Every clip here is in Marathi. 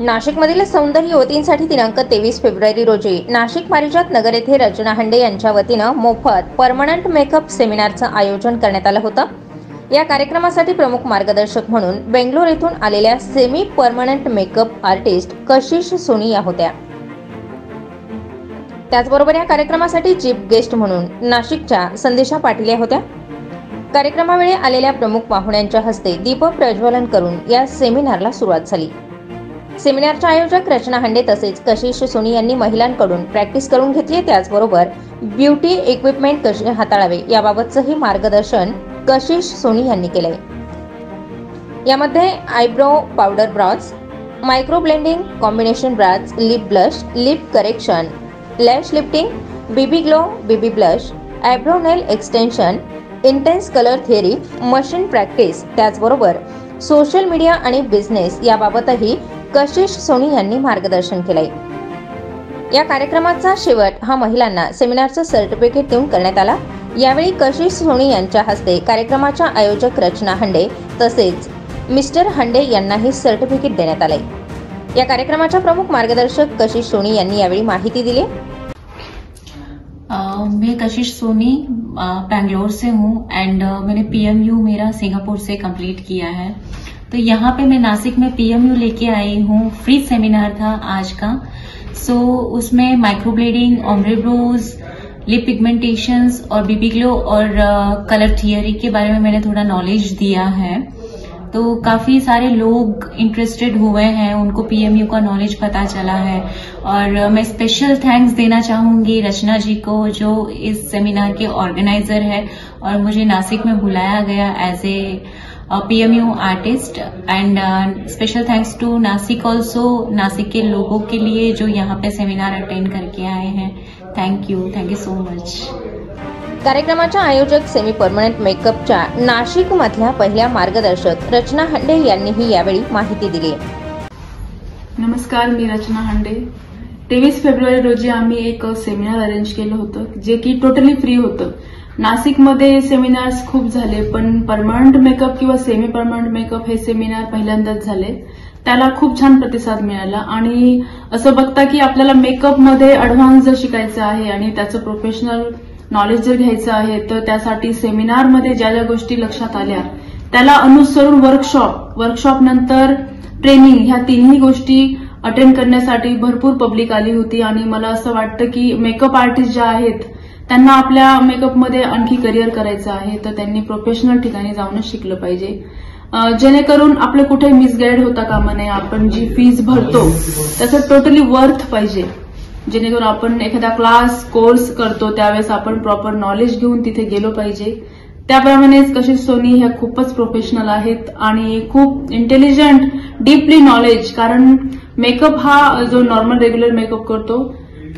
नाशिकमधील सौंदर्य युवतींसाठी दिनांक तेवीस फेब्रुवारी रोजी नाशिक पारिजात नगर येथे रचना हंडे यांच्या वतीनं मोफत परमनंट मेकअप सेमिनारचं आयोजन करण्यात आलं होतं. या कार्यक्रमासाठी प्रमुख मार्गदर्शक म्हणून बेंगलोर येथून आलेल्या semi permanent makeup artist Kashish Soni या होत्या. त्याचबरोबर या कार्यक्रमासाठी चीफ गेस्ट म्हणून नाशिकच्या संदेशा पाटील या होत्या. कार्यक्रमावेळी आलेल्या प्रमुख पाहुण्यांच्या हस्ते दीप प्रज्वलन करून या सेमिनारला सुरुवात झाली. सेमिनारच्या आयोजक रचना हंडे तसेच कशिश सोनी यांनी महिलांकडून प्रॅक्टिस करून घेतली त्याचबरोबर ब्युटी इक्विपमेंट कसे हाताळावे याबाबतचंही मार्गदर्शन कशिश सोनी यांनी केलंय. यामध्ये eyebrow powder brows micro blending combination brows lip blush lip correction lash lifting BB glow BB blush eyebrow nail extension intense colour theory machine practice त्याचबरोबर सोशल मीडिया आणि बिझनेस याबाबतही कशिश सोनी यांनी मार्गदर्शन केलंय. या कार्यक्रमाचा शेवट हा महिलांना सेमिनारचं सर्टिफिकेट देऊन करण्यात आला. यावेळी कशिश सोनी यांच्या हस्ते कार्यक्रमाच्या आयोजक रचना हंडे तसेच मिस्टर हंडे यांनाही सर्टिफिकेट देण्यात आले या कार्यक्रमाच्या प्रमुख मार्गदर्शक कशिश सोनी यांनी यावेळी माहिती दिली. Uh, मैं कशिश सोनी बेंगलोर से हूँ एंड मैंने पीएमयू मेरा सिंगापुर से कंप्लीट किया है. तो यहाँ पे मैं नासिक में पीएमयू लेके आई हूँ। फ्री सेमिनार था आज का। सो so, उसमें माइक्रोब्लेडिंग ऑमरेब्रोज लिप पिगमेंटेशंस और बीबी ग्लो और कलर थियरी के बारे में मैंने थोड़ा नॉलेज दिया है। तो काफ़ी सारे लोग इंटरेस्टेड हुए हैं। उनको पीएमयू का नॉलेज पता चला है। और मैं स्पेशल थैंक्स देना चाहूँगी रचना जी को जो इस सेमिनार के ऑर्गेनाइजर है और मुझे नासिक में बुलाया गया as a PMU artist and special thanks to Nashik also Nashik के लोगों के लिए जो यहाँ पे सेमिनार अटेंड करके आए हैं. Thank you thank you so much कार्यक्रमाच्या आयोजक सेमी परमनंट मेकअपच्या नाशिक मधल्या पहिल्या मार्गदर्शक रचना हंडे यांनीही यावेळी माहिती दिली. नमस्कार मी रचना हंडे. तेवीस फेब्रुवारी रोजी आम्ही एक सेमिनार अरेंज केलं होतं जे की टोटली फ्री होतं. नाशिकमध्ये सेमिनार्स खूप झाले पण परमनंट मेकअप किंवा सेमी परमनंट मेकअप हे सेमिनार पहिल्यांदाच झाले. त्याला खूप छान प्रतिसाद मिळाला आणि असं बघता की आपल्याला मेकअपमध्ये अडव्हान्स जर शिकायचं आहे आणि त्याचं प्रोफेशनल नॉलेज जर घ्यायचं आहे तर त्यासाठी सेमिनारमध्ये ज्या ज्या गोष्टी लक्षात आल्या त्याला अनुसरून वर्कशॉप वर्कशॉप नंतर ट्रेनिंग ह्या तिन्ही गोष्टी अटेंड करण्यासाठी भरपूर पब्लिक आली होती आणि मला असं वाटतं की मेकअप आर्टिस्ट ज्या आहेत त्यांना आपल्या मेकअपमध्ये आणखी करिअर करायचं आहे तर त्यांनी प्रोफेशनल ठिकाणी जाऊनच शिकलं पाहिजे. जेणेकरून आपलं कुठे मिसगाईड होता कामा नये आपण जी फीज भरतो त्याचं टोटली वर्थ पाहिजे. जेणेकरून आपण एखादा क्लास कोर्स करतो त्यावेळेस आपण प्रॉपर नॉलेज घेऊन तिथे गेलो पाहिजे. त्याप्रमाणेच कशी सोनी ह्या खूपच प्रोफेशनल आहेत आणि खूप इंटेलिजंट डीपली नॉलेज कारण मेकअप हा जो नॉर्मल रेग्युलर मेकअप करतो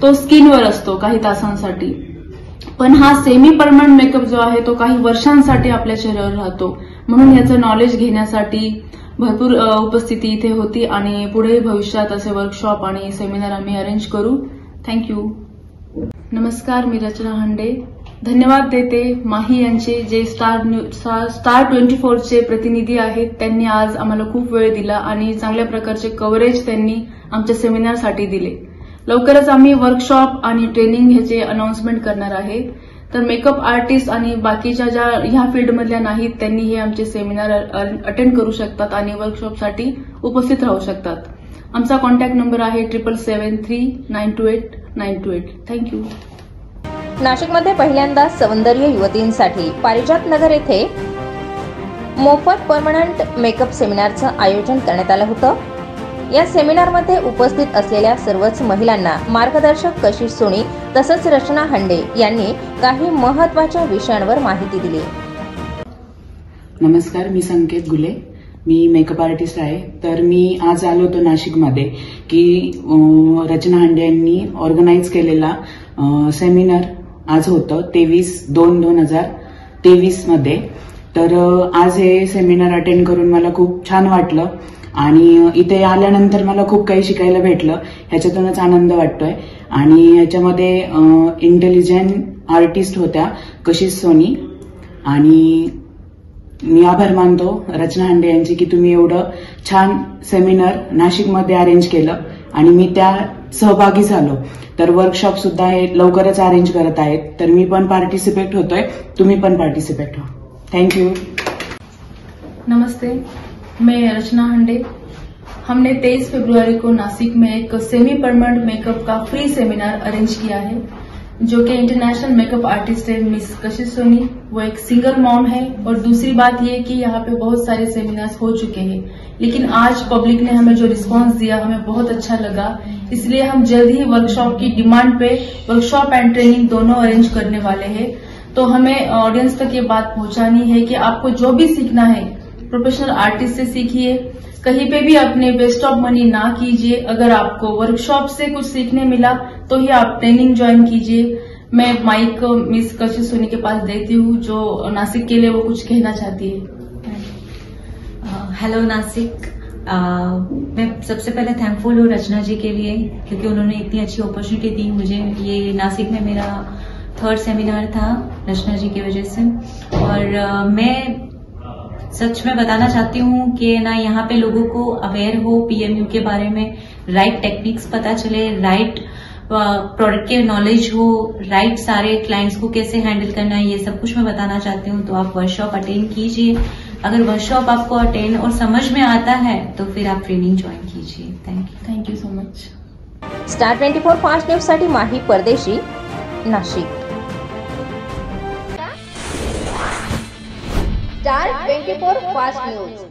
तो स्किनवर असतो काही तासांसाठी. पण हा सेमी परमनंट मेकअप जो आहे तो काही वर्षांसाठी आपल्या चेहऱ्यावर राहतो. म्हणून याचं नॉलेज घेण्यासाठी भरपूर उपस्थिती इथे होती आणि पुढे भविष्यात असे वर्कशॉप आणि सेमिनार आम्ही अरेंज करू. थँक्यू नमस्कार मी रचना हंडे. धन्यवाद देते माही यांचे जे स्टार स्टार ट्वेंटी फोरचे प्रतिनिधी आहेत. त्यांनी आज आम्हाला खूप वेळ दिला आणि चांगल्या प्रकारचे कव्हरेज त्यांनी आमच्या सेमिनारसाठी दिले. लवकरच आम्ही वर्कशॉप आणि ट्रेनिंग ह्याचे अनाउन्समेंट करणार आहे तर मेकअप आर्टिस्ट आणि बाकीच्या ज्या ह्या फील्डमधल्या नाहीत त्यांनी हे आमचे सेमिनार अटेंड करू शकतात आणि वर्कशॉपसाठी उपस्थित राहू शकतात. आमचा कॉन्टॅक्ट नंबर आहे triple seven three nine two eight nine two eight thank you नाशिकमध्ये पहिल्यांदा सौंदर्य युवतींसाठी पारिजात नगर येथे मोफत परमनंट मेकअप सेमिनारचं आयोजन करण्यात आलं होतं. या सेमिनारमध्ये उपस्थित असलेल्या सर्वच महिलांना मार्गदर्शक कशिश सोनी तसंच रचना हंडे यांनी काही महत्त्वाच्या विषयांवर माहिती दिली. नमस्कार मी संकेत गुले. मी मेकअप आर्टिस्ट आहे. तर मी आज आलो होतो नाशिकमध्ये की रचना हांडे यांनी ऑर्गनाईज केलेला सेमिनार आज होतं तेवीस दोन दोन हजार तेवीसमध्ये तर आज हे सेमिनार अटेंड करून मला खूप छान वाटलं. आणि इथे आल्यानंतर मला खूप काही शिकायला भेटलं. ह्याच्यातूनच आनंद वाटतोय. आणि याच्यामध्ये इंटेलिजंट आर्टिस्ट होत्या कशीच सोनी. आणि मी आभार मानतो रचना हांडे यांची की तुम्ही एवढं छान सेमिनार नाशिकमध्ये अरेंज केलं. आणि मी त्या सहभागी झालो. तर वर्कशॉप सुद्धा हे लवकरच अरेंज करत आहेत. तर मी पण पार्टिसिपेट होतोय. तुम्ही पण पार्टिसिपेट हो थँक्यू नमस्ते. मैं रचना हंडे। हमने 23 फरवरी को नासिक में एक सेमी परमानेंट मेकअप का फ्री सेमिनार अरेंज किया है, जो कि इंटरनेशनल मेकअप आर्टिस्ट है मिस कशिश सोनी वो एक सिंगल मॉम है और दूसरी बात ये कि यहाँ पे बहुत सारे सेमिनार्स हो चुके हैं, लेकिन आज पब्लिक ने हमें जो रिस्पांस दिया हमें बहुत अच्छा लगा। इसलिए हम जल्द ही वर्कशॉप की डिमांड पे वर्कशॉप एंड ट्रेनिंग दोनों अरेंज करने वाले हैं। तो हमें ऑडियंस तक ये बात पहुंचानी है कि आपको जो भी सीखना है प्रोफेशनल आर्टिस्ट से सीखिए। कहीं पे भी अपने वेस्ट ऑफ़ मनी ना कीजिए। अगर आपको वर्कशॉप से कुछ सीखने मिला तो ही आप ट्रेनिंग ज्वाइन कीजिए। मैं माइक मिस कशिश सोनी के पास देती हूँ जो नासिक के लिए वो कुछ कहना चाहती है। हेलो नासिक। अ, मैं सबसे पहले थैंकफुल हूँ रचना जी के लिए क्योंकि उन्होंने इतनी अच्छी अपॉर्चुनिटी दी मुझे। ये नासिक में मेरा थर्ड सेमिनार था रचना जी की वजह से। और अ, मैं सच में बताना चाहती हूँ कि ना यहाँ पे लोगों को अवेयर हो पीएमयू के बारे में राइट टेक्निक्स पता चले राइट प्रोडक्ट के नॉलेज हो राइट सारे क्लाइंट्स को कैसे हैंडल करना है ये सब कुछ मैं बताना चाहती हूँ तो आप वर्कशॉप अटेंड कीजिए। अगर वर्कशॉप आपको अटेंड और समझ में आता है तो फिर आप ट्रेनिंग ज्वाइन कीजिए। Thank you thank you so much star twenty four fast न्यूजसाठी Mahi Pardeshi Nashik. Star twenty four fast news.